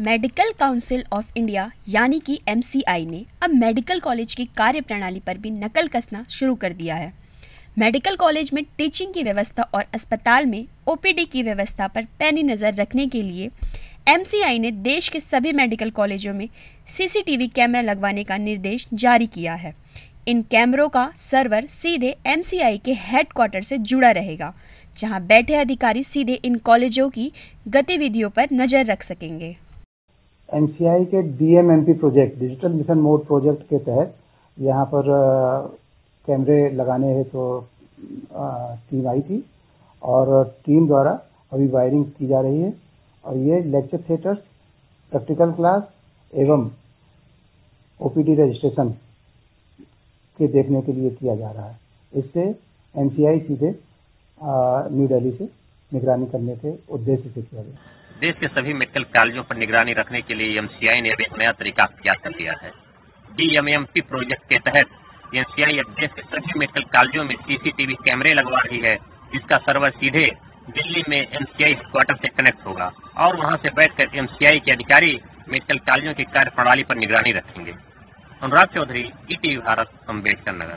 Medical council of India, यानी कि MCI ने अब मेडिकल कॉलेज की कार्य प्रणाली पर भी नकल कसना शुरू कर दिया है। मेडिकल कॉलेज में टीचिंग की व्यवस्था और अस्पताल में ओपीडी की व्यवस्था पर पैनी नज़र रखने के लिए एमसीआई ने देश के सभी मेडिकल कॉलेजों में सीसीटीवी कैमरा लगवाने का निर्देश जारी किया है। इन कैमरों का सर्वर सीधे एमसीआई के हेडक्वार्टर से जुड़ा रहेगा, जहाँ बैठे अधिकारी सीधे इन कॉलेजों की गतिविधियों पर नज़र रख सकेंगे। एमसीआई के DMMP project, digital mission mode project के तहत यहाँ पर कैमरे लगाने हैं तो टीम आई थी और टीम द्वारा अभी वायरिंग की जा रही है और ये लेक्चर थिएटर्स, प्रैक्टिकल क्लास एवं ओपीडी रजिस्ट्रेशन के देखने के लिए किया जा रहा है। इससे एमसीआई सीधे न्यू दिल्ली से निगरानी करने के उद्देश्य से किया गया। देश के सभी मेडिकल कॉलेजों पर निगरानी रखने के लिए एमसीआई ने एक नया तरीका अख्तियार कर लिया है। डीएमएमपी प्रोजेक्ट के तहत एमसीआई अब देश के सभी मेडिकल कॉलेजों में सीसीटीवी कैमरे लगवा रही है, जिसका सर्वर सीधे दिल्ली में एमसीआई हेडक्वार्टर से कनेक्ट होगा और वहाँ से बैठकर एमसीआई के अधिकारी मेडिकल कॉलेजों की कार्य प्रणाली पर निगरानी रखेंगे। अनुराग चौधरी ईटीवी भारत अंबेडकर नगर।